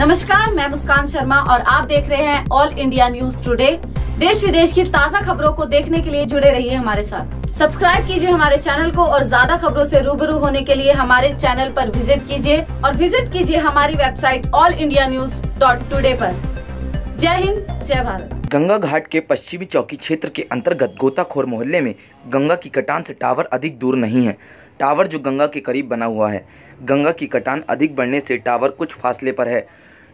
नमस्कार, मैं मुस्कान शर्मा और आप देख रहे हैं ऑल इंडिया न्यूज़ टुडे देश विदेश की ताज़ा खबरों को देखने के लिए जुड़े रहिए हमारे साथ। सब्सक्राइब कीजिए हमारे चैनल को और ज़्यादा खबरों से रूबरू होने के लिए हमारे चैनल पर विज़िट कीजिए और विज़िट कीजिए हमारी website all India news dot today आरोप जय हिंद, जय भारत। गंगा घाट के पश्चिमी चौकी क्षेत्र के अंतर्गत गोताखोर मोहल्ले में गंगा की कटान से टावर अधिक दूर नहीं है। टावर जो गंगा के करीब बना हुआ है। गंगा की कटान अधिक बढ़ने से टावर कुछ फासले पर है।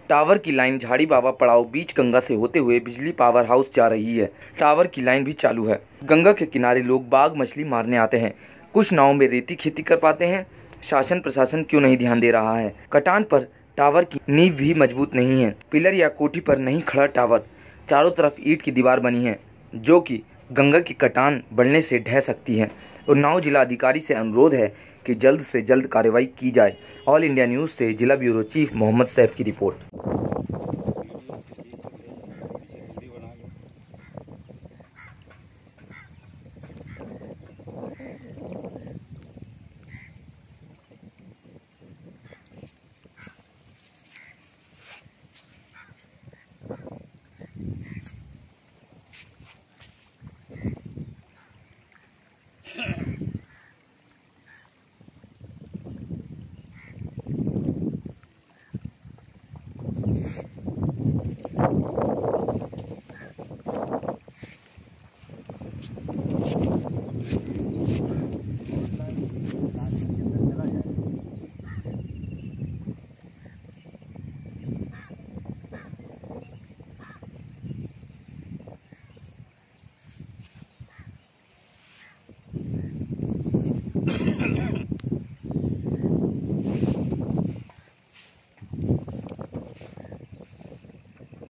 टावर की लाइन झाड़ी बाबा पड़ाव बीच गंगा से होते हुए बिजली पावर हाउस जा रही है। टावर की लाइन भी चालू है। गंगा के किनारे लोग बाघ मछली मारने आते हैं। कुछ नाव में रेती खेती कर पाते हैं। शासन प्रशासन क्यों नहीं ध्यान दे रहा है? कटान पर टावर की नींव भी मज़बूत नहीं है। पिलर या कोठी पर नहीं खड़ा टावर। चारों तरफ़ ईट की दीवार बनी है, जो कि गंगा की कटान बढ़ने से ढह सकती है। उन्नाव जिला अधिकारी से अनुरोध है कि जल्द से जल्द कार्रवाई की जाए। ऑल इंडिया न्यूज़ से जिला ब्यूरो चीफ मोहम्मद सैफ की रिपोर्ट।